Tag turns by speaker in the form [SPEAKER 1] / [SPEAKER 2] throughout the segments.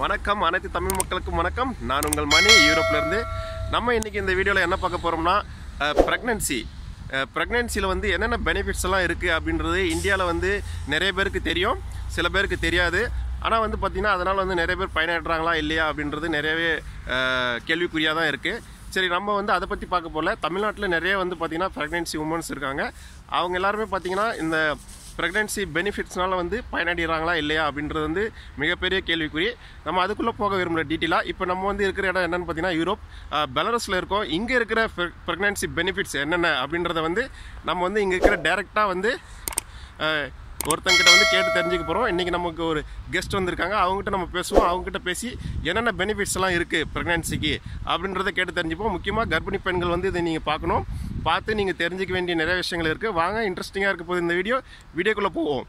[SPEAKER 1] வணக்கம். அனைத்து தமிழ் மக்களுக்கும் வணக்கம். நான் உங்கள் மணி யூரோப்லேருந்து நம்ம இன்றைக்கி இந்த வீடியோவில் என்ன பார்க்க போகிறோம்னா ப்ரெக்னென்சி ப்ரெக்னென்சியில் வந்து என்னென்ன பெனிஃபிட்ஸ் எல்லாம் இருக்குது அப்படின்றது இந்தியாவில் வந்து நிறைய பேருக்கு தெரியும். சில பேருக்கு தெரியாது. ஆனால் வந்து பார்த்திங்கன்னா அதனால் வந்து நிறைய பேர் பயனடைறாங்களா இல்லையா அப்படின்றது நிறையவே கேள்விக்குறியாக தான் இருக்குது சரி நம்ம வந்து அதை பற்றி பார்க்க போகல தமிழ்நாட்டில் நிறைய வந்து பார்த்திங்கன்னா ப்ரெக்னென்சி உமன்ஸ் இருக்காங்க. அவங்க எல்லாருமே பார்த்திங்கன்னா இந்த ப்ரெக்னென்சி பெனிஃபிட்ஸ்னால வந்து பயனடைகிறாங்களா இல்லையா அப்படின்றது வந்து மிகப்பெரிய கேள்விக்குறி. நம்ம அதுக்குள்ளே போக விரும்புகிற டீட்டெயிலாக இப்போ நம்ம வந்து இருக்கிற இடம் என்னென்னு பார்த்தீங்கன்னா யூரோப். பெலரஸில் இருக்கோம். இங்கே இருக்கிற ப்ரெக்னென்சி பெனிஃபிட்ஸ் என்னென்ன அப்படின்றத வந்து நம்ம வந்து இங்கே இருக்கிற டேரெக்டாக வந்து ஒருத்தங்கிட்ட வந்து கேட்டு தெரிஞ்சுக்க போகிறோம் இன்றைக்கி நமக்கு ஒரு கெஸ்ட் வந்திருக்காங்க. அவங்ககிட்ட நம்ம பேசுவோம். அவங்ககிட்ட பேசி என்னென்ன பெனிஃபிட்ஸ்லாம் இருக்குது ப்ரெக்னென்சிக்கு அப்படின்றத கேட்டு தெரிஞ்சுப்போம். முக்கியமாக கர்ப்பிணி பெண்கள் வந்து இதை நீங்கள் பார்க்கணும். பார்த்து நீங்கள் தெரிஞ்சுக்க வேண்டிய நிறைய விஷயங்கள் இருக்குது வாங்க இன்ட்ரெஸ்டிங்காக இருக்க போகுது இந்த வீடியோ வீடியோக்குள்ளே போவோம்.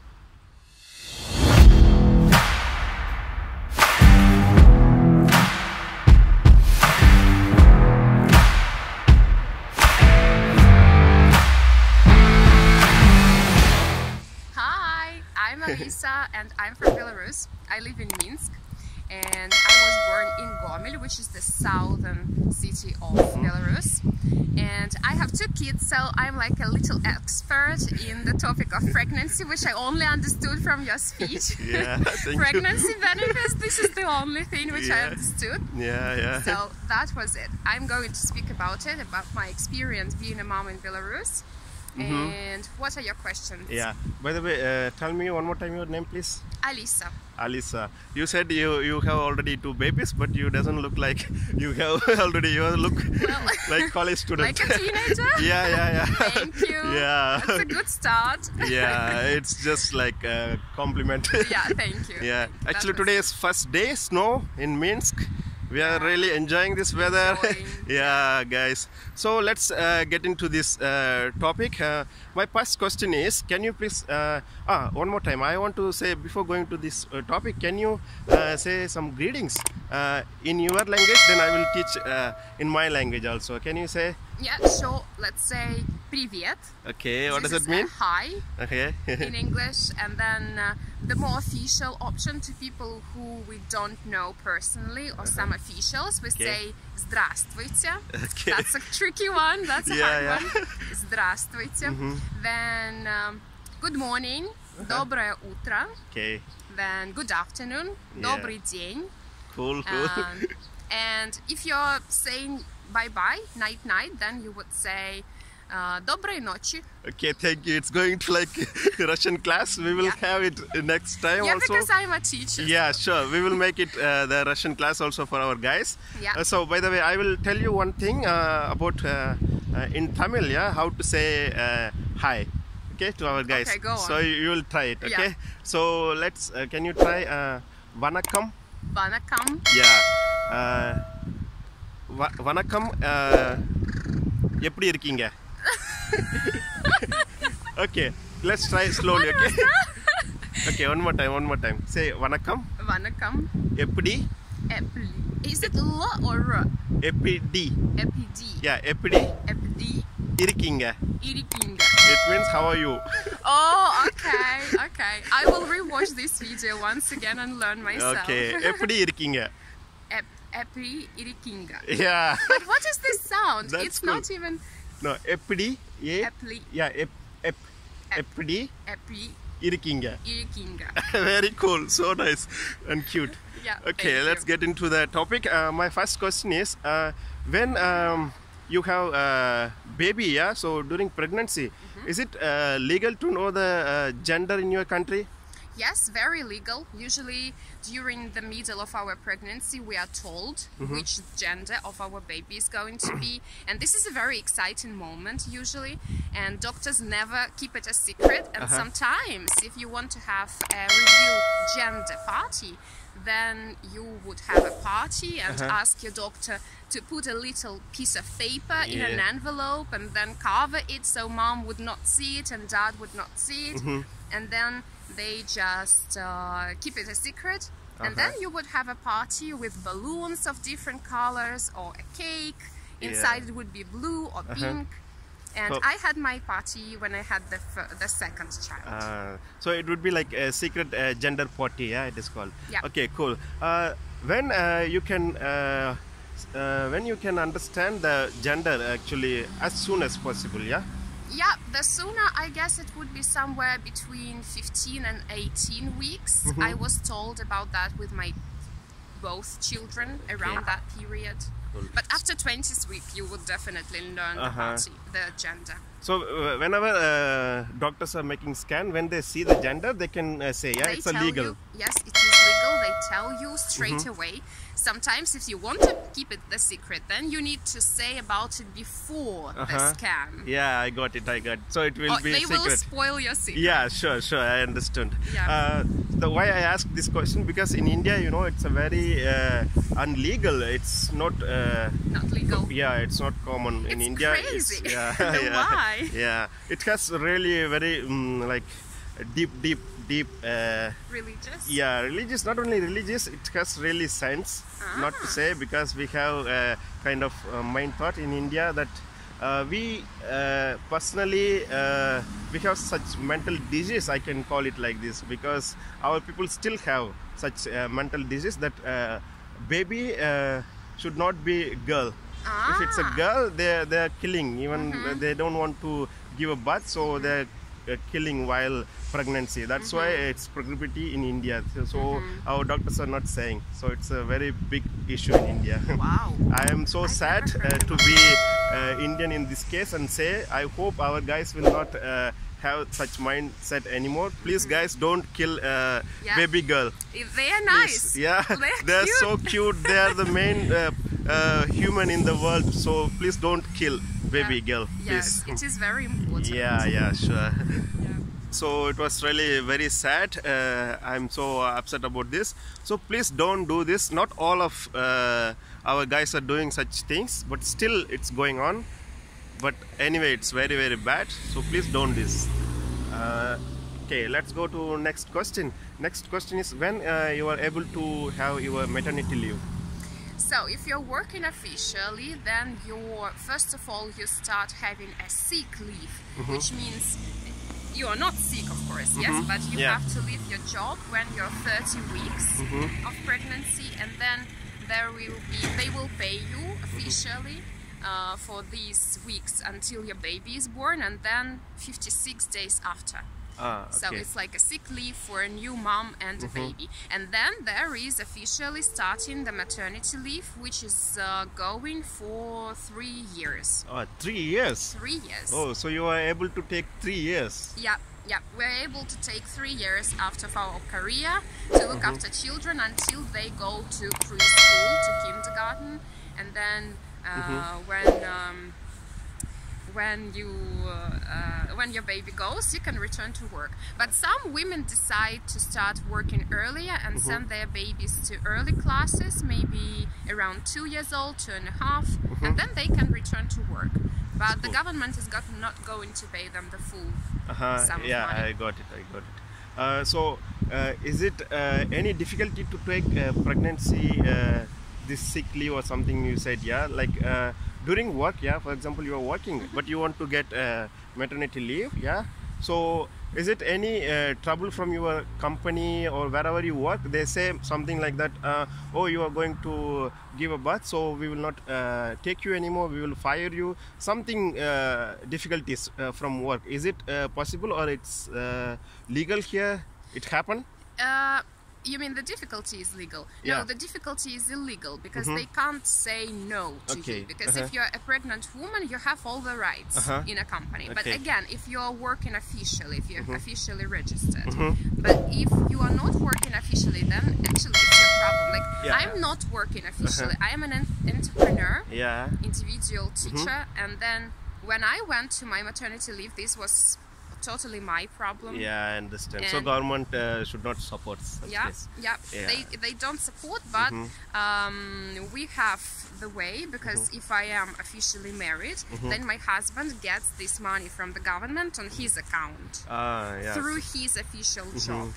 [SPEAKER 2] Lisa and I'm from Belarus. I live in Minsk. And I was born in Gomel, which is the southern city of Belarus. And I have two kids, so I'm like a little expert in the topic of pregnancy, which I only understood from your speech.
[SPEAKER 1] Yeah, thank you.
[SPEAKER 2] pregnancy benefits, this is the only thing which I understood.
[SPEAKER 1] Yeah, yeah.
[SPEAKER 2] So that was it. I'm going to speak about it, about my experience being a mom in Belarus. And what are your questions?
[SPEAKER 1] Yeah. By the way, uh, tell me one more time your name, please.
[SPEAKER 2] Alisa.
[SPEAKER 1] Alisa. You said you you have already two babies, but you doesn't look like you have already. You look
[SPEAKER 2] Well,
[SPEAKER 1] like college student.
[SPEAKER 2] like a teenager?
[SPEAKER 1] yeah, yeah, yeah.
[SPEAKER 2] Thank you.
[SPEAKER 1] Yeah.
[SPEAKER 2] That's a good start.
[SPEAKER 1] yeah, it's just like a compliment.
[SPEAKER 2] yeah, thank you.
[SPEAKER 1] yeah. Actually, is first day snow in Minsk We are
[SPEAKER 2] Yeah.
[SPEAKER 1] really enjoying this weather.
[SPEAKER 2] Enjoying.
[SPEAKER 1] yeah, guys. So let's uh, get into this uh, topic. Uh, my first question is, can you please? Uh, ah, one more time. I want to say before going to this uh, topic, can you uh, say some greetings uh, in your language? Then I will teach uh, in my language also. Can you say?
[SPEAKER 2] Yeah, so let's say привет.
[SPEAKER 1] Okay. What
[SPEAKER 2] This
[SPEAKER 1] does
[SPEAKER 2] is
[SPEAKER 1] it mean?
[SPEAKER 2] a hi
[SPEAKER 1] Okay.
[SPEAKER 2] in English, and then uh, the more official option to people who we don't know personally or some officials, we
[SPEAKER 1] Okay.
[SPEAKER 2] say здравствуйте.
[SPEAKER 1] Okay.
[SPEAKER 2] That's a tricky one. That's a
[SPEAKER 1] Yeah,
[SPEAKER 2] hard
[SPEAKER 1] yeah.
[SPEAKER 2] one. Здравствуйте. Then um, good morning, доброе утро.
[SPEAKER 1] okay.
[SPEAKER 2] Then good afternoon,
[SPEAKER 1] Yeah.
[SPEAKER 2] добрый день.
[SPEAKER 1] Cool. Cool.
[SPEAKER 2] Um, and if you're saying bye bye, night night, then you would say uh, Dobrej.
[SPEAKER 1] Okay, thank you. It's going to like Russian class. We will
[SPEAKER 2] yeah.
[SPEAKER 1] have it next time
[SPEAKER 2] yeah,
[SPEAKER 1] also.
[SPEAKER 2] Yeah, because I'm a teacher.
[SPEAKER 1] Yeah, sure. We will make it uh, the Russian class also for our guys.
[SPEAKER 2] Yeah.
[SPEAKER 1] Uh, so by the way, I will tell you one thing uh, about uh, in Tamil, yeah, how to say hi. Okay, to our guys.
[SPEAKER 2] Okay, go on.
[SPEAKER 1] So you will try it. Okay. Yeah. So let's. can you try vanakkam?
[SPEAKER 2] Vanakkam.
[SPEAKER 1] Yeah. வணக்கம் எப்படி இருக்கீங்க okay, let's try slowly, okay? okay, one more time, one more time. Say vanakkam.
[SPEAKER 2] Vanakkam.
[SPEAKER 1] Eppidi?
[SPEAKER 2] Eppidi. Is it la or ra?
[SPEAKER 1] Eppidi.
[SPEAKER 2] Eppidi.
[SPEAKER 1] Yeah, eppidi.
[SPEAKER 2] Eppidi.
[SPEAKER 1] Irikkinga.
[SPEAKER 2] Irikkinga.
[SPEAKER 1] It means how are you?
[SPEAKER 2] Oh, okay, okay. I will rewatch this video once again and learn myself.
[SPEAKER 1] Okay, eppidi
[SPEAKER 2] irikkinga. Eppidi irikkinga.
[SPEAKER 1] Yeah.
[SPEAKER 2] But what is this sound?
[SPEAKER 1] That's
[SPEAKER 2] it's
[SPEAKER 1] cool.
[SPEAKER 2] not even
[SPEAKER 1] no எப்படி ஏ
[SPEAKER 2] Epli.
[SPEAKER 1] yeah எப் எப் எப்படி
[SPEAKER 2] Epi
[SPEAKER 1] இருக்கீங்க
[SPEAKER 2] Irikinga.
[SPEAKER 1] very cool so nice and cute
[SPEAKER 2] Yeah,
[SPEAKER 1] okay
[SPEAKER 2] thank
[SPEAKER 1] let's
[SPEAKER 2] you.
[SPEAKER 1] get into the topic uh, my first question is uh, when um, you have a baby yeah so during pregnancy is it uh, legal to know the uh, gender in your country
[SPEAKER 2] Yes, very legal. Usually, during the middle of our pregnancy, we are told which gender of our baby is going to be. And this is a very exciting moment, usually. And doctors never keep it a secret. And
[SPEAKER 1] Uh-huh.
[SPEAKER 2] sometimes, if you want to have a reveal gender party, then you would have a party and
[SPEAKER 1] Uh-huh.
[SPEAKER 2] ask your doctor to put a little piece of paper in an envelope and then cover it so mom would not see it and dad would not see it and then they just uh, keep it a secret and then
[SPEAKER 1] Uh-huh.
[SPEAKER 2] you would have a party with balloons of different colors or a cake inside it would be blue or pink And
[SPEAKER 1] So-
[SPEAKER 2] I had my party when I had the f- the second child.
[SPEAKER 1] Uh, so it would be like a secret uh, gender party, yeah, it is called.
[SPEAKER 2] Yeah.
[SPEAKER 1] Okay, cool. Uh, when uh, you can uh, uh, when you can understand the gender actually as soon as possible yeah
[SPEAKER 2] Yeah, the sooner I guess it would be somewhere between 15 and 18 weeks.
[SPEAKER 1] Mm-hmm.
[SPEAKER 2] I was told about that with my both children around that period.
[SPEAKER 1] Cool.
[SPEAKER 2] But after 20th week, you would definitely learn
[SPEAKER 1] Uh-huh.
[SPEAKER 2] the the gender.
[SPEAKER 1] so uh, whenever uh, doctors are making scan when they see the gender they can uh, say yeah
[SPEAKER 2] they
[SPEAKER 1] it's illegal
[SPEAKER 2] you, yes, it is legal. They tell you straight
[SPEAKER 1] Mm-hmm.
[SPEAKER 2] away. Sometimes, if you want to keep it the secret, then you need to say about it before the
[SPEAKER 1] Uh-huh.
[SPEAKER 2] scan.
[SPEAKER 1] yeah i got it i got it. so it will
[SPEAKER 2] Or
[SPEAKER 1] be
[SPEAKER 2] they will
[SPEAKER 1] secret
[SPEAKER 2] spoil your secret.
[SPEAKER 1] Yeah, sure, sure. I understand.
[SPEAKER 2] Yeah.
[SPEAKER 1] Uh, the why I ask this question because in India, you know, it's a very uh, unlegal. It's not. Uh,
[SPEAKER 2] Not legal.
[SPEAKER 1] yeah, it's not common in
[SPEAKER 2] It's
[SPEAKER 1] India.
[SPEAKER 2] crazy.
[SPEAKER 1] It's, yeah, yeah,
[SPEAKER 2] Why?
[SPEAKER 1] Yeah, it has really very um, like deep, deep, deep. Uh,
[SPEAKER 2] Religious.
[SPEAKER 1] yeah, religious. Not only religious, it has really sense. Not to
[SPEAKER 2] Ah.
[SPEAKER 1] say because we have uh, kind of uh, mind thought in India that uh, we uh, personally uh, we have such mental disease. I can call it like this because our people still have such uh, mental disease that uh, baby uh, should not be girl. If it's a
[SPEAKER 2] Ah.
[SPEAKER 1] girl, they they are killing. Even they don't want to give a birth, so they're uh, killing while pregnancy. That's why it's prohibited in India. So, so our doctors are not saying. So it's a very big issue in India.
[SPEAKER 2] Wow.
[SPEAKER 1] I am so
[SPEAKER 2] I've
[SPEAKER 1] sad uh, to be uh, Indian in this case and say I hope our guys will not uh, have such mindset anymore. Please, guys, don't kill uh,
[SPEAKER 2] Yeah.
[SPEAKER 1] baby girl.
[SPEAKER 2] If They are
[SPEAKER 1] Please.
[SPEAKER 2] nice.
[SPEAKER 1] Yeah,
[SPEAKER 2] They're,
[SPEAKER 1] so cute. They are the main uh, uh, human in the world. So please don't kill baby
[SPEAKER 2] Yeah.
[SPEAKER 1] girl.
[SPEAKER 2] Yes, it is very important.
[SPEAKER 1] Yeah, yeah, sure.
[SPEAKER 2] Yeah.
[SPEAKER 1] So it was really very sad. Uh, I'm so upset about this. So please don't do this. Not all of uh, our guys are doing such things, but still it's going on. But anyway, it's very very bad. So please don't this. Uh, okay, let's go to next question. Next question is when uh, you are able to have your maternity leave.
[SPEAKER 2] So if you're working officially, then you're first of all you start having a sick leave,
[SPEAKER 1] Mm-hmm.
[SPEAKER 2] which means you are not sick, of course, yes, but you
[SPEAKER 1] Mm-hmm. Yeah.
[SPEAKER 2] have to leave your job when you're 30 weeks
[SPEAKER 1] Mm-hmm.
[SPEAKER 2] of pregnancy, and then there will be they will pay you officially. Uh, for these weeks until your baby is born, and then 56 days after.
[SPEAKER 1] Ah,
[SPEAKER 2] So it's like a sick leave for a new mom and a baby. And then there is officially starting the maternity leave, which is uh, going for three years.
[SPEAKER 1] Oh, three years.
[SPEAKER 2] Three years.
[SPEAKER 1] Oh, so you are able to take three years.
[SPEAKER 2] Yeah, yeah. We're able to take three years after our career to look after children until they go to preschool, to kindergarten, and then uh, when. Um, when you uh, uh, when your baby goes, you can return to work. But some women decide to start working earlier and send their babies to early classes, maybe around two years old, two and a half, and then they can return to work. But the government is got not going to pay them the full
[SPEAKER 1] Uh-huh.
[SPEAKER 2] sum of
[SPEAKER 1] Yeah,
[SPEAKER 2] money.
[SPEAKER 1] I got it. I got it. Uh, so, uh, is it uh, any difficulty to take uh, pregnancy, uh, this sick leave or something? You said, yeah, like uh, during work, yeah. For example, you are working, but you want to get uh, maternity leave, yeah. So, is it any uh, trouble from your company or wherever you work? They say something like that. Uh, oh, you are going to give a birth, so we will not uh, take you anymore. We will fire you. Something uh, difficulties uh, from work. Is it possible or it's legal here? It happened.
[SPEAKER 2] Uh, you mean the difficulty is legal?
[SPEAKER 1] Yeah.
[SPEAKER 2] No, the difficulty is illegal because they can't say no to
[SPEAKER 1] Okay,
[SPEAKER 2] you. Because
[SPEAKER 1] uh-huh.
[SPEAKER 2] if you're a pregnant woman, you have all the rights
[SPEAKER 1] Uh-huh.
[SPEAKER 2] in a company. But again, if you're working officially, if you're officially registered,
[SPEAKER 1] Mm-hmm.
[SPEAKER 2] but if you are not working officially, then actually it's your problem. Like
[SPEAKER 1] Yeah.
[SPEAKER 2] I'm not working officially. I am an entrepreneur
[SPEAKER 1] Yeah.
[SPEAKER 2] individual
[SPEAKER 1] Mm-hmm.
[SPEAKER 2] teacher and then when i went to my maternity leave this was totally my problem
[SPEAKER 1] Yeah, I understand. so government uh, should not support such
[SPEAKER 2] yeah yeah,
[SPEAKER 1] Yeah. Mm-hmm.
[SPEAKER 2] they they don't support but um, we have the way because
[SPEAKER 1] Mm-hmm.
[SPEAKER 2] if i am officially married then my husband gets this money from the government on his account
[SPEAKER 1] Ah, yeah.
[SPEAKER 2] through his official job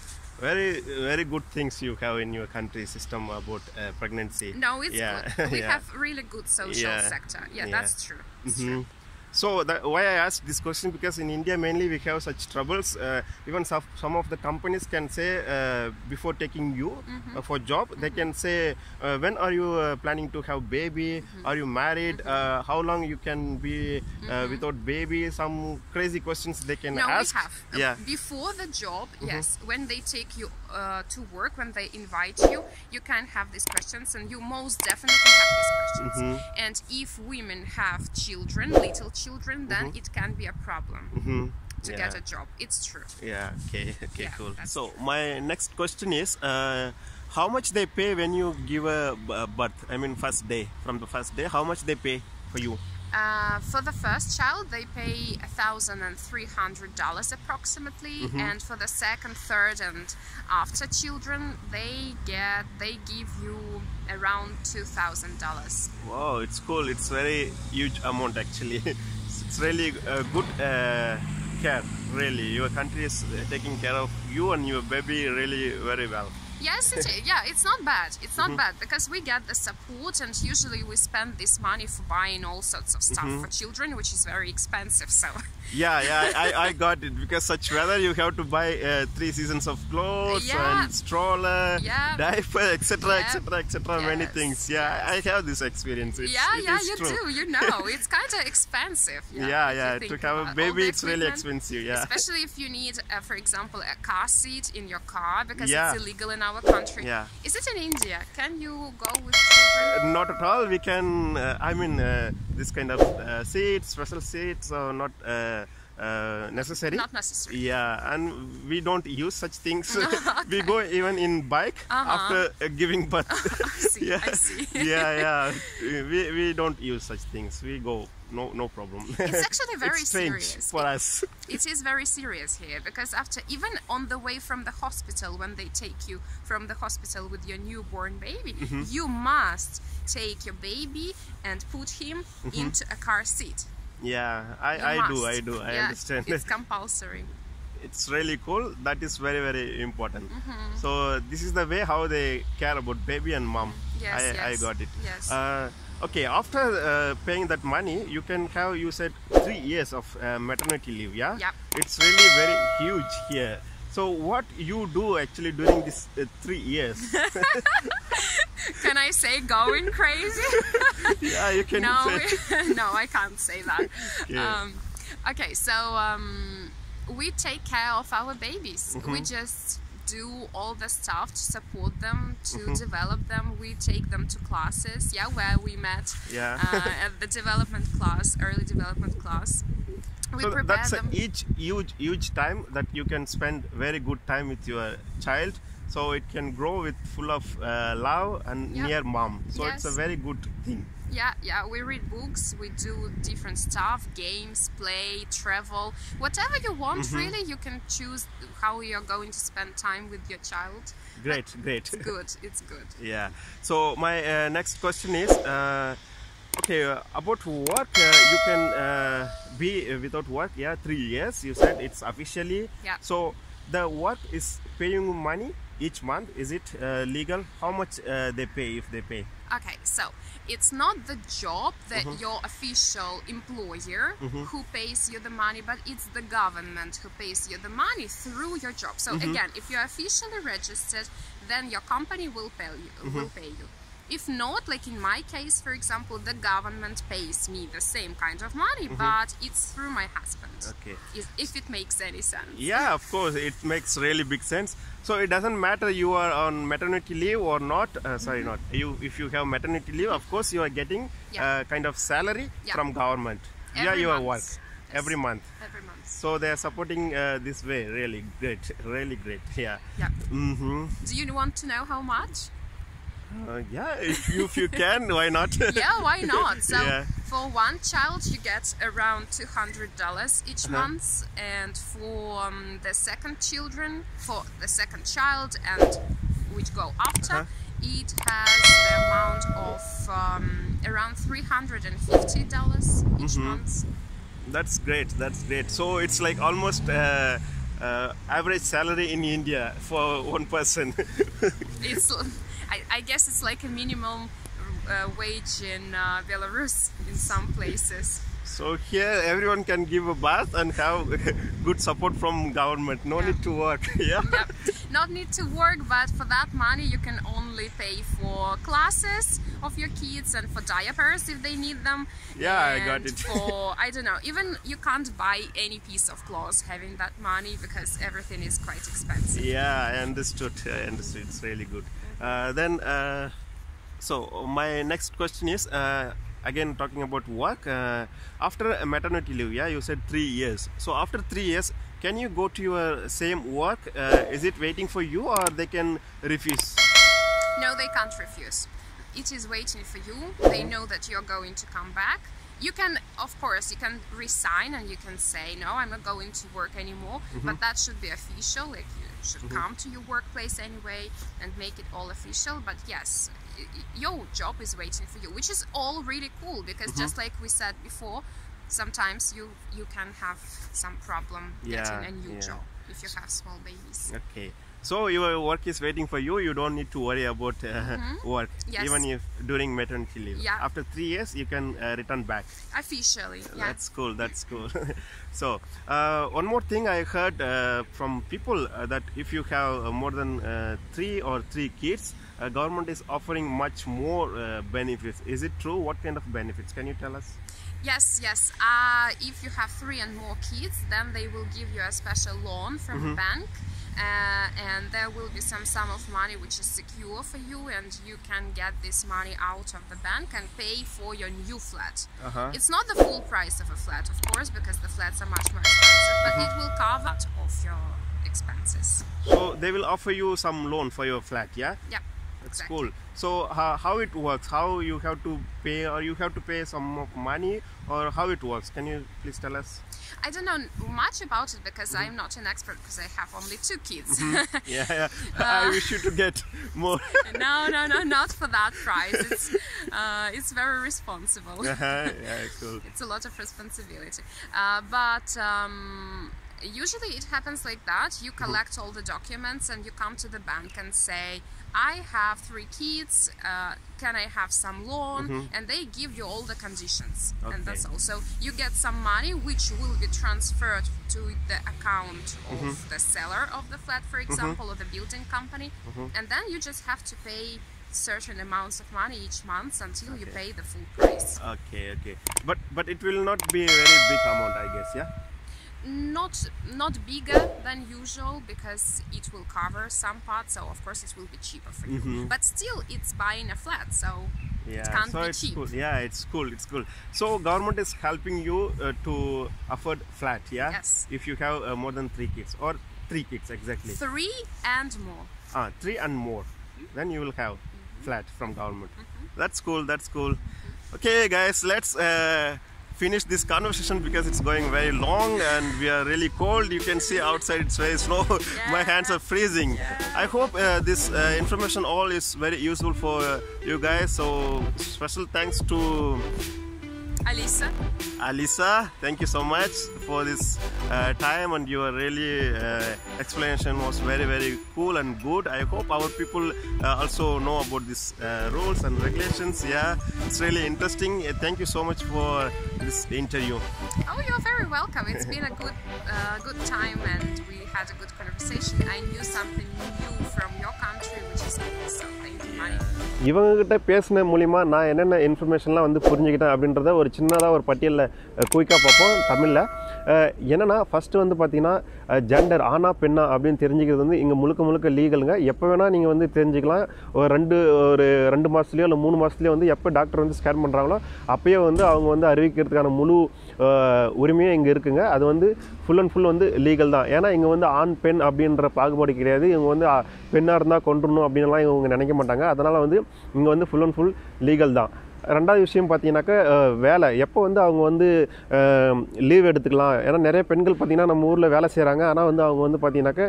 [SPEAKER 1] Very, very good things you have in your country system about uh, pregnancy.
[SPEAKER 2] no it's
[SPEAKER 1] yeah.
[SPEAKER 2] good we
[SPEAKER 1] yeah.
[SPEAKER 2] have really good social
[SPEAKER 1] Yeah.
[SPEAKER 2] sector yeah, that's true it's
[SPEAKER 1] Mhm.
[SPEAKER 2] true
[SPEAKER 1] So that, why I asked this question because in India mainly we have such troubles. Uh, even some, some of the companies can say uh, before taking you uh, for job, they can say uh, when are you uh, planning to have baby? Are you married? Uh, how long you can be uh, without baby? Some crazy questions they can
[SPEAKER 2] No,
[SPEAKER 1] ask.
[SPEAKER 2] we have. Uh,
[SPEAKER 1] Yeah.
[SPEAKER 2] Before the job, yes. When they take you uh, to work, when they invite you, you can have these questions, and you most definitely have these questions. And if women have children, little children, then it can be a problem
[SPEAKER 1] Mhm.
[SPEAKER 2] to
[SPEAKER 1] Yeah.
[SPEAKER 2] get a job. It's true.
[SPEAKER 1] Yeah. Okay. Okay.
[SPEAKER 2] Yeah,
[SPEAKER 1] cool. So my next question is, uh, how much they pay when you give a birth? I mean, first day from the first day, how much they pay for you?
[SPEAKER 2] Uh, for the first child, they pay thousand and three hundred dollars approximately, and for the second, third, and after children, they get they give you around two thousand dollars.
[SPEAKER 1] Wow, it's cool. It's very huge amount actually. it's really uh, good uh, care. Really, your country is taking care of you and your baby really very well.
[SPEAKER 2] Yes, it is. Yeah, it's not bad. It's not bad because we get the support, and usually we spend this money for buying all sorts of stuff for children, which is very expensive. So,
[SPEAKER 1] Yeah, yeah, I, I got it because such weather you have to buy uh, three seasons of clothes
[SPEAKER 2] Yeah.
[SPEAKER 1] and stroller,
[SPEAKER 2] Yeah.
[SPEAKER 1] diaper, etc., etc., etc. Many things. Yeah, I have this experience. It's,
[SPEAKER 2] yeah,
[SPEAKER 1] it
[SPEAKER 2] yeah, you
[SPEAKER 1] true.
[SPEAKER 2] do. You know, it's kind of expensive. Yeah,
[SPEAKER 1] Yeah, yeah. To have a baby, it's really expensive. Yeah.
[SPEAKER 2] Especially if you need, uh, for example, a car seat in your car because it's illegal in our country.
[SPEAKER 1] Yeah.
[SPEAKER 2] Is it in India? Can you go with children?
[SPEAKER 1] Not at all. We can. Uh, I mean, uh, this kind of uh, seats, special seats, are not uh, uh, necessary.
[SPEAKER 2] Not necessary.
[SPEAKER 1] Yeah, and we don't use such things. we go even in bike
[SPEAKER 2] Uh-huh.
[SPEAKER 1] after uh, giving birth.
[SPEAKER 2] I see,
[SPEAKER 1] yeah,
[SPEAKER 2] I see.
[SPEAKER 1] yeah, yeah. We, we don't use such things. We go. No, no problem.
[SPEAKER 2] It's actually very
[SPEAKER 1] it's
[SPEAKER 2] serious.
[SPEAKER 1] for us.
[SPEAKER 2] It is very serious here because after even on the way from the hospital when they take you from the hospital with your newborn baby
[SPEAKER 1] Mm-hmm.
[SPEAKER 2] you must take your baby and put him
[SPEAKER 1] Mm-hmm.
[SPEAKER 2] into a car seat
[SPEAKER 1] Yeah, I,
[SPEAKER 2] You
[SPEAKER 1] I do. I do. I
[SPEAKER 2] Yeah,
[SPEAKER 1] understand.
[SPEAKER 2] it's compulsory
[SPEAKER 1] it's really cool that is very very important
[SPEAKER 2] Mm-hmm.
[SPEAKER 1] so this is the way how they care about baby and mom
[SPEAKER 2] Yes,
[SPEAKER 1] I, I
[SPEAKER 2] yes,
[SPEAKER 1] got it
[SPEAKER 2] yes.
[SPEAKER 1] uh, okay after uh, paying that money you can have you said three years of uh, maternity leave yeah?
[SPEAKER 2] Yep.
[SPEAKER 1] it's really very huge here. So what you do actually during this uh, three years?
[SPEAKER 2] Can I say going crazy?
[SPEAKER 1] Yeah you can
[SPEAKER 2] no
[SPEAKER 1] say.
[SPEAKER 2] no I can't say that.
[SPEAKER 1] Okay.
[SPEAKER 2] um, okay so um, we take care of our babies. We
[SPEAKER 1] Mm-hmm.
[SPEAKER 2] just do all the stuff to support them to
[SPEAKER 1] Mm-hmm.
[SPEAKER 2] develop them. We take them to classes. Yeah where we met
[SPEAKER 1] Yeah.
[SPEAKER 2] uh, at the development class early development class. We
[SPEAKER 1] so
[SPEAKER 2] prepare
[SPEAKER 1] that's a
[SPEAKER 2] them.
[SPEAKER 1] each huge huge time that you can spend very good time with your child so it can grow with full of uh, love and
[SPEAKER 2] Yeah.
[SPEAKER 1] near mom so it's a very good thing
[SPEAKER 2] Yeah, yeah, we read books, we do different stuff, games, play, travel, whatever you want,
[SPEAKER 1] Mm-hmm.
[SPEAKER 2] really, you can choose how you're going to spend time with your child.
[SPEAKER 1] great great it's
[SPEAKER 2] Good, it's good.
[SPEAKER 1] yeah so my uh, next question is uh, okay uh, about work uh, you can uh, be without work yeah three years you said it's officially
[SPEAKER 2] Yeah.
[SPEAKER 1] so the work is paying money each month is it uh, legal how much uh, they pay if they pay
[SPEAKER 2] Okay, so it's not the job that
[SPEAKER 1] Mm-hmm.
[SPEAKER 2] your official employer who pays you the money, but it's the government who pays you the money through your job. So
[SPEAKER 1] Mm-hmm.
[SPEAKER 2] again, if you're officially registered, then your company will pay you.
[SPEAKER 1] Mm-hmm.
[SPEAKER 2] Will pay you. If not, like in my case, for example, the government pays me the same kind of money, but it's through my husband.
[SPEAKER 1] Okay
[SPEAKER 2] If, if it makes any sense.
[SPEAKER 1] Yeah, of course, it makes really big sense. So it doesn't matter you are on maternity leave or not. Uh, sorry, not you. If you have maternity leave, of course you are getting
[SPEAKER 2] Yeah.
[SPEAKER 1] uh, kind of salary
[SPEAKER 2] Yeah.
[SPEAKER 1] from government. yeah,
[SPEAKER 2] Every
[SPEAKER 1] your
[SPEAKER 2] month.
[SPEAKER 1] work
[SPEAKER 2] Yes.
[SPEAKER 1] every month.
[SPEAKER 2] Every month.
[SPEAKER 1] So they are supporting uh, this way. Really great, really great. Yeah.
[SPEAKER 2] Yeah.
[SPEAKER 1] Mm-hmm.
[SPEAKER 2] Do you want to know how much?
[SPEAKER 1] Uh, yeah, if you, if you can, why not?
[SPEAKER 2] yeah, why not? So
[SPEAKER 1] Yeah.
[SPEAKER 2] for one child, you get around two hundred dollars each
[SPEAKER 1] Uh-huh.
[SPEAKER 2] month, and for um, the second children, for the second child, and which go after,
[SPEAKER 1] Uh-huh.
[SPEAKER 2] it has the amount of um, around three hundred and fifty dollars each
[SPEAKER 1] Mm-hmm.
[SPEAKER 2] month.
[SPEAKER 1] That's great. That's great. So it's like almost uh, uh, average salary in India for one person.
[SPEAKER 2] It's, I, I guess, it's like a minimum uh, wage in uh, Belarus in some places.
[SPEAKER 1] So here everyone can give a bath and have good support from government. No need to work. Yeah.
[SPEAKER 2] Yep. Not need to work, but for that money you can only pay for classes of your kids and for diapers if they need them.
[SPEAKER 1] Yeah, I got it.
[SPEAKER 2] for I don't know, even you can't buy any piece of clothes having that money because everything is quite expensive.
[SPEAKER 1] Yeah, I understood. I understood. It's really good. Uh, then, uh, so my next question is uh, again talking about work. Uh, after a maternity leave, yeah, you said three years. So after three years, can you go to your same work? Uh, is it waiting for you, or they can refuse?
[SPEAKER 2] No, they can't refuse. It is waiting for you. They know that you're going to come back. You can, of course, you can resign and you can say, no, I'm not going to work anymore. But that should be official. Like you should mm-hmm. come to your workplace anyway and make it all official. But yes, your job is waiting for you, which is all really cool because mm-hmm. just like we said before, sometimes you you can have some problem
[SPEAKER 1] Yeah,
[SPEAKER 2] getting a new
[SPEAKER 1] yeah.
[SPEAKER 2] job if you have small babies.
[SPEAKER 1] Okay. So your work is waiting for you. You don't need to worry about uh, work,
[SPEAKER 2] Yes.
[SPEAKER 1] even if during maternity leave.
[SPEAKER 2] Yeah.
[SPEAKER 1] After three years, you can uh, return back.
[SPEAKER 2] Officially, yeah.
[SPEAKER 1] That's cool. That's cool. so, uh, one more thing I heard uh, from people uh, that if you have uh, more than uh, three or three kids, uh, government is offering much more uh, benefits. Is it true? What kind of benefits? Can you tell us?
[SPEAKER 2] Yes, yes. Uh, if you have three and more kids, then they will give you a special loan from the bank. Uh, and there will be some sum of money which is secure for you, and you can get this money out of the bank and pay for your new flat.
[SPEAKER 1] Uh-huh.
[SPEAKER 2] It's not the full price of a flat, of course, because the flats are much more expensive, but it will cover out of your expenses.
[SPEAKER 1] So they will offer you some loan for your flat. Yeah.
[SPEAKER 2] Yeah,
[SPEAKER 1] That's
[SPEAKER 2] exactly.
[SPEAKER 1] cool. So how, how it works? How you have to pay, or you have to pay some of money, or how it works? Can you please tell us?
[SPEAKER 2] I don't know much about it because I'm not an expert because I have only two kids.
[SPEAKER 1] Yeah, yeah. I wish you to get more.
[SPEAKER 2] no, no, no, not for that price. It's uh, it's very responsible.
[SPEAKER 1] Uh-huh, yeah, cool.
[SPEAKER 2] It's a lot of responsibility. Uh, but um, usually it happens like that. You collect all the documents and you come to the bank and say, I have three kids. Uh, can I have some loan? Mm-hmm. And they give you all the conditions, and that's
[SPEAKER 1] Okay.
[SPEAKER 2] all. So you get some money which will be transferred to the account of mm-hmm. the seller of the flat, for mm-hmm. example, or the building company, and then you just have to pay certain amounts of money each month until you pay the full price.
[SPEAKER 1] Okay, okay. But but it will not be a very big amount, I guess. Yeah.
[SPEAKER 2] Not not bigger than usual because it will cover some parts so of course it will be cheaper for you but still it's buying a flat so
[SPEAKER 1] Yeah.
[SPEAKER 2] can't
[SPEAKER 1] so
[SPEAKER 2] be
[SPEAKER 1] it's
[SPEAKER 2] cheap.
[SPEAKER 1] cool. Yeah, it's cool. It's cool. So government is helping you uh, to afford flat. Yeah.
[SPEAKER 2] Yes.
[SPEAKER 1] If you have uh, more than three kids or three kids exactly.
[SPEAKER 2] three and more
[SPEAKER 1] Ah, three and more, then you will have flat from government. That's cool. That's cool. Okay, guys, let's uh, finish this conversation because it's going very long and we are really cold. You can see outside it's very snow. My hands are freezing. I hope uh, this uh, information all is very useful for uh, you guys. So special thanks to
[SPEAKER 2] Alisa
[SPEAKER 1] Alisa, thank you so much for this uh, time and your really uh, explanation was very very cool and good. I hope our people uh, also know about these uh, rules and regulations. Yeah, it's really interesting. Uh, thank you so much for this interview.
[SPEAKER 2] oh you're very welcome it's been a good uh, good time and we had a good conversation I knew something new from your country
[SPEAKER 1] இவங்ககிட்ட பேசின மூலிமா நான் என்னென்ன இன்ஃபர்மேஷன்லாம் வந்து புரிஞ்சுக்கிட்டேன் அப்படின்றத ஒரு சின்னதாக ஒரு பட்டியலில் குயிக்காக பார்ப்போம் தமிழில். என்னென்னா ஃபஸ்ட்டு வந்து பார்த்திங்கன்னா ஜெண்டர் ஆனா பெண்ணா அப்படின்னு தெரிஞ்சுக்கிறது வந்து இங்கே முழுக்க முழுக்க லீகலுங்க எப்போ வேணால் நீங்கள் வந்து தெரிஞ்சுக்கலாம். ஒரு ரெண்டு ஒரு ரெண்டு மாதத்துலையோ இல்லை மூணு மாதத்துலையோ வந்து எப்போ டாக்டர் வந்து ஸ்கேன் பண்ணுறாங்களோ அப்போயே வந்து அவங்க வந்து அறிவிக்கிறதுக்கான முழு உரிமையும் இங்கே இருக்குங்க. அது வந்து ஃபுல் அண்ட் ஃபுல் வந்து லீகல் தான். ஏன்னா இங்கே வந்து ஆண் பெண் அப்படின்ற பாகுபாடு கிடையாது. இவங்க வந்து பெண்ணாக இருந்தால் கொண்டுடணும் அப்படின்லாம் இவங்க நினைக்க மாட்டாங்க. அதனால் வந்து இங்கே வந்து ஃபுல் அண்ட் ஃபுல் லீகல் தான். ரெண்டாவது விஷயம் பார்த்தீங்கன்னாக்கா வேலை. எப்போ வந்து அவங்க வந்து லீவ் எடுத்துக்கலாம்? ஏன்னா நிறைய பெண்கள் பார்த்தீங்கன்னா நம்ம ஊரில் வேலை செய்கிறாங்க ஆனால் வந்து அவங்க வந்து பார்த்தீங்கன்னாக்கா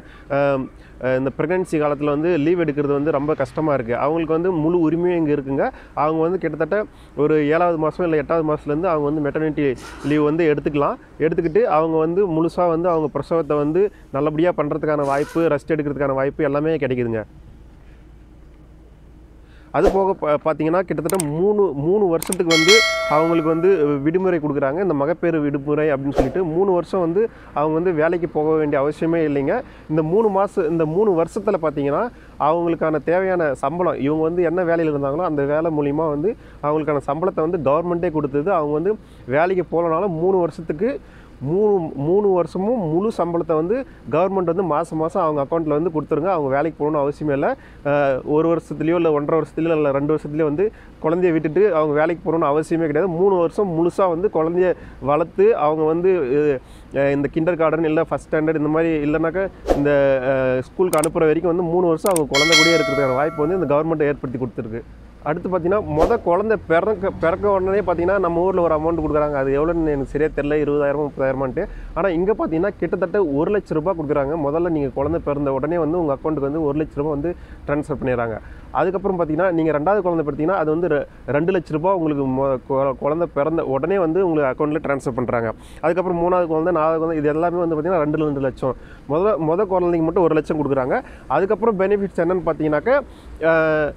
[SPEAKER 1] இந்த ப்ரெக்னென்சி காலத்தில் வந்து லீவ் எடுக்கிறது வந்து ரொம்ப கஷ்டமாக இருக்குது அவங்களுக்கு வந்து முழு உரிமையும் இங்கே இருக்குங்க. அவங்க வந்து கிட்டத்தட்ட ஒரு ஏழாவது மாதம் இல்லை எட்டாவது மாதத்துலேருந்து அவங்க வந்து மெட்டர்னிட்டி லீவ் வந்து எடுத்துக்கலாம். எடுத்துக்கிட்டு அவங்க வந்து முழுசாக வந்து அவங்க பிரசவத்தை வந்து நல்லபடியாக பண்ணுறதுக்கான வாய்ப்பு ரெஸ்ட் எடுக்கிறதுக்கான வாய்ப்பு எல்லாமே கிடைக்குதுங்க. அது போக பார்த்தீங்கன்னா கிட்டத்தட்ட மூணு மூணு வருஷத்துக்கு வந்து அவங்களுக்கு வந்து விடுமுறை கொடுக்குறாங்க. இந்த மகப்பேறு விடுமுறை அப்படின்னு சொல்லிட்டு மூணு வருஷம் வந்து அவங்க வந்து வேலைக்கு போக வேண்டிய அவசியமே இல்லைங்க. இந்த மூணு மாதம் இந்த மூணு வருஷத்தில் பார்த்தீங்கன்னா அவங்களுக்கான தேவையான சம்பளம் இவங்க வந்து என்ன வேலையில் இருந்தாங்களோ அந்த வேலை மூலிமா வந்து அவங்களுக்கான சம்பளத்தை வந்து கவர்மெண்ட்டே கொடுத்தது. அவங்க வந்து வேலைக்கு போகலனாலும் மூணு வருஷத்துக்கு மூணு மூணு வருஷமும் முழு சம்பளத்தை வந்து கவர்மெண்ட் வந்து மாதம் மாதம் அவங்க அக்கௌண்ட்டில் வந்து கொடுத்துருங்க. அவங்க வேலைக்கு போகணும்னு அவசியமே இல்லை. ஒரு வருஷத்துலையோ இல்லை ஒன்றரை வருஷத்துலையோ இல்லை ரெண்டு வருஷத்துலையோ வந்து குழந்தைய விட்டுட்டு அவங்க வேலைக்கு போகணும்னு அவசியமே கிடையாது. மூணு வருஷம் முழுசாக வந்து குழந்தைய வளர்த்து அவங்க வந்து இந்த கிண்டர் கார்டன் இல்லை ஃபஸ்ட் ஸ்டாண்டர்ட் இந்த மாதிரி இல்லைனாக்கா இந்த ஸ்கூலுக்கு அனுப்புகிற வரைக்கும் வந்து மூணு வருஷம் அவங்க குழந்தை கூடயே இருக்கிறதுக்கான வாய்ப்பு வந்து இந்த கவர்மெண்ட் ஏற்படுத்தி கொடுத்துருக்கு. அடுத்து பார்த்தீங்கன்னா மொத குழந்தை பிறக்க பிறக்க உடனே பார்த்தீங்கன்னா நம்ம ஊரில் ஒரு அமௌண்ட் கொடுக்குறாங்க. அது எவ்வளோன்னு எனக்கு சரியாக தெரில இருபதாயிரமோ முப்பதாயிரமான்ட்டு. ஆனால் இங்கே பார்த்தீங்கன்னா கிட்டத்தட்ட ஒரு லட்ச ரூபாய் கொடுக்குறாங்க. முதல்ல நீங்கள் குழந்தை பிறந்த உடனே வந்து உங்கள் அக்கௌண்ட்டுக்கு வந்து ஒரு லட்ச ரூபா வந்து ட்ரான்ஸ்ஃபர் பண்ணிடுறாங்க. அதுக்கப்புறம் பார்த்தீங்கன்னா நீங்கள் ரெண்டாவது குழந்தை பார்த்தீங்கன்னா அது வந்து ரெண்டு லட்ச ரூபா உங்களுக்கு மொ- கொ- குழந்தை பிறந்த உடனே வந்து உங்களுக்கு அக்கௌண்ட்டில் ட்ரான்ஸ்ஃபர் பண்ணுறாங்க அதுக்கப்புறம் மூணாவது குழந்தை நாலாவது குழந்தை இது எல்லாமே வந்து பார்த்தீங்கன்னா ரெண்டு ரெண்டு லட்சம். முதல்ல முதல் குழந்தைங்க மட்டும் ஒரு லட்சம் கொடுக்குறாங்க. அதுக்கப்புறம் பெனிஃபிட்ஸ் என்னென்னு பார்த்தீங்கன்னாக்கா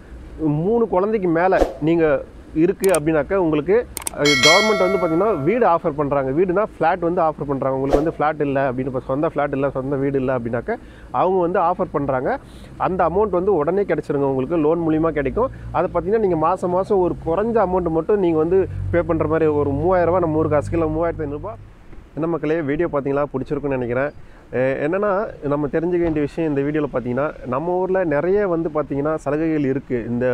[SPEAKER 1] மூணு குழந்தைக்கு மேலே நீங்கள் இருக்குது அப்படின்னாக்கா உங்களுக்கு கவர்மெண்ட் வந்து பார்த்திங்கன்னா வீடு ஆஃபர் பண்ணுறாங்க வீடுனா ஃப்ளாட் வந்து ஆஃபர் பண்ணுறாங்க உங்களுக்கு வந்து ஃப்ளாட் இல்லை அப்படின்னு இப்போ சொந்த ஃப்ளாட் இல்லை சொந்த வீடு இல்லை அப்படின்னாக்கா அவங்க வந்து ஆஃபர் பண்ணுறாங்க அந்த அமௌண்ட் வந்து உடனே கிடச்சிருங்க. உங்களுக்கு லோன் மூலிமா கிடைக்கும். அதை பார்த்தீங்கன்னா நீங்கள் மாதம் மாதம் ஒரு குறைஞ்ச அமௌண்ட் மட்டும் நீங்கள் வந்து பே பண்ணுற மாதிரி ஒரு மூவாயிரரூபா நம்ம ஒரு காசுக்கு இல்லை மூவாயிரத்து ஐநூறுரூபா என்ன மக்களே வீடியோ பார்த்தீங்களா பிடிச்சிருக்குன்னு நினைக்கிறேன். என்னென்னா நம்ம தெரிஞ்சுக்க வேண்டிய விஷயம் இந்த வீடியோவில் பார்த்தீங்கன்னா நம்ம ஊரில் நிறைய வந்து பார்த்திங்கன்னா சலுகைகள் இருக்குது இந்த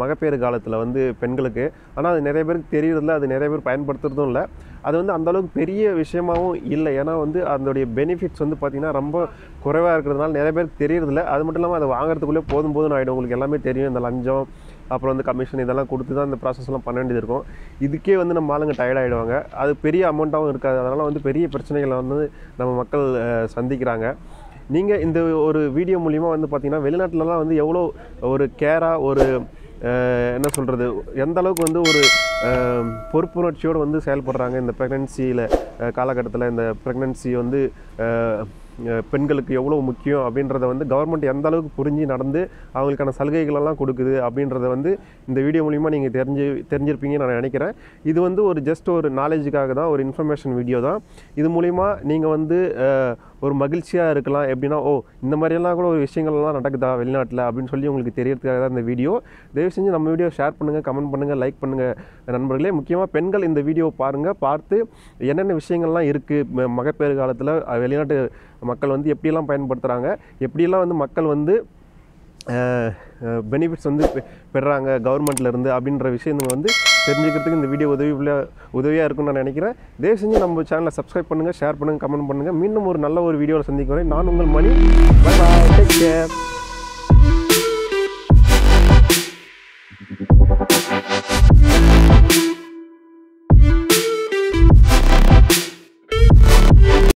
[SPEAKER 1] மகப்பேறு காலத்தில் வந்து பெண்களுக்கு. ஆனால் அது நிறைய பேருக்கு தெரியறதில்ல அது நிறைய பேர் பயன்படுத்துறதும் இல்லை. அது வந்து அந்தளவுக்கு பெரிய விஷயமாகவும் இல்லை. ஏன்னா வந்து அதனுடைய பெனிஃபிட்ஸ் வந்து பார்த்திங்கன்னா ரொம்ப குறைவாக இருக்கிறதுனால நிறைய பேருக்கு தெரியறதில்ல. அது மட்டும் இல்லாமல் அதை வாங்குறதுக்குள்ளே போதும் போதும் ஆகிடும் உங்களுக்கு எல்லாமே தெரியும். இந்த லஞ்சம் அப்புறம் வந்து கமிஷன் இதெல்லாம் கொடுத்து தான் இந்த ப்ராசஸ்லாம் பண்ண வேண்டியது இருக்கும். இதுக்கே வந்து நம்ம ஆளுங்க டயர்ட் ஆகிடுவாங்க அது பெரிய அமௌண்ட்டாகவும் இருக்காது. அதனால் வந்து பெரிய பிரச்சனைகளை வந்து நம்ம மக்கள் சந்திக்கிறாங்க. நீங்கள் இந்த ஒரு வீடியோ மூலிமா வந்து பார்த்திங்கன்னா வெளிநாட்டிலலாம் வந்து எவ்வளோ ஒரு கேராக ஒரு என்ன சொல்கிறது எந்த அளவுக்கு வந்து ஒரு பொறுப்புணர்ச்சியோடு வந்து செயல்படுறாங்க இந்த ப்ரெக்னென்சியில் காலகட்டத்தில் இந்த ப்ரெக்னென்சி வந்து பெண்களுக்கு எவ்வளோ முக்கியம் அப்படின்றத வந்து கவர்மெண்ட் எந்த அளவுக்கு புரிஞ்சு நடந்து அவங்களுக்கான சலுகைகளெல்லாம் கொடுக்குது அப்படின்றத வந்து இந்த வீடியோ மூலிமா நீங்கள் தெரிஞ்சு தெரிஞ்சிருப்பீங்கன்னு நான் நினைக்கிறேன். இது வந்து ஒரு ஜஸ்ட் ஒரு நாலேஜுக்காக தான் ஒரு இன்ஃபர்மேஷன் வீடியோ தான். இது மூலிமா நீங்கள் வந்து ஒரு மகிழ்ச்சியாக இருக்கலாம். எப்படின்னா ஓ இந்த மாதிரியெல்லாம் கூட ஒரு விஷயங்கள்லாம் நடக்குதா வெளிநாட்டில்? அப்படின்னு சொல்லி உங்களுக்கு தெரியறதுக்காக தான் இந்த வீடியோ. தயவு செஞ்சு நம்ம வீடியோ ஷேர் பண்ணுங்கள் கமெண்ட் பண்ணுங்கள் லைக் பண்ணுங்கள் நண்பர்களே முக்கியமாக பெண்கள் இந்த வீடியோ பாருங்கள் பார்த்து என்னென்ன விஷயங்கள்லாம் இருக்குது மகப்பேறு காலத்தில் வெளிநாட்டு மக்கள் வந்து எப்படியெல்லாம் பயன்படுத்துகிறாங்க எப்படியெல்லாம் வந்து மக்கள் வந்து பெனிஃபிட்ஸ் வந்து பெ- பெறுறாங்க கவர்மெண்ட்லேருந்து அப்படின்ற விஷயம் வந்து தெரிஞ்சுக்கிறதுக்கு இந்த வீடியோ உதவி உதவியாக இருக்கும்னு நான் நினைக்கிறேன். தயவு செஞ்சு நம்ம சேனலை சப்ஸ்கிரைப் பண்ணுங்கள் ஷேர் பண்ணுங்கள் கமெண்ட் பண்ணுங்கள் மீண்டும் ஒரு நல்ல ஒரு வீடியோவில் சந்திக்கிறேன். நான் உங்கள் Mani. Bye bye take care